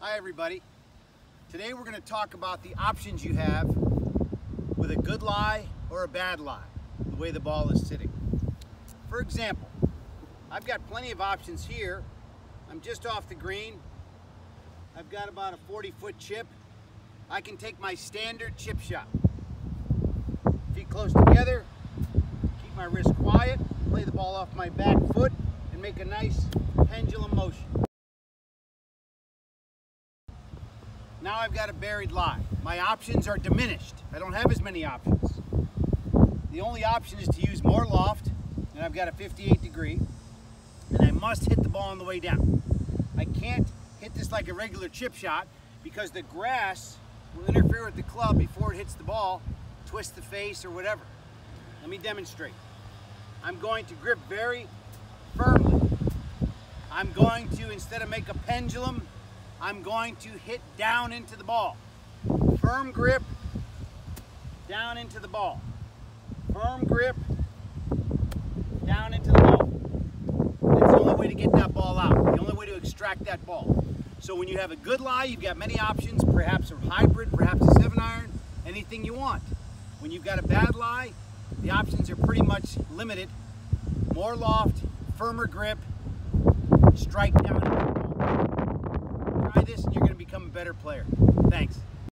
Hi everybody. Today we're going to talk about the options you have with a good lie or a bad lie, the way the ball is sitting. For example, I've got plenty of options here. I'm just off the green. I've got about a 40 foot chip. I can take my standard chip shot. Feet close together, keep my wrist quiet, play the ball off my back foot, and make a nice pendulum motion. Now I've got a buried lie. My options are diminished. I don't have as many options. The only option is to use more loft, and I've got a 58 degree, and I must hit the ball on the way down. I can't hit this like a regular chip shot because the grass will interfere with the club before it hits the ball, twist the face or whatever. Let me demonstrate. I'm going to grip very firmly. I'm going to, instead of make a pendulum, I'm going to hit down into the ball. Firm grip, down into the ball. Firm grip, down into the ball. That's the only way to get that ball out, the only way to extract that ball. So when you have a good lie, you've got many options, perhaps a hybrid, perhaps a seven iron, anything you want. When you've got a bad lie, the options are pretty much limited. More loft, firmer grip, strike down this and you're going to become a better player. Thanks.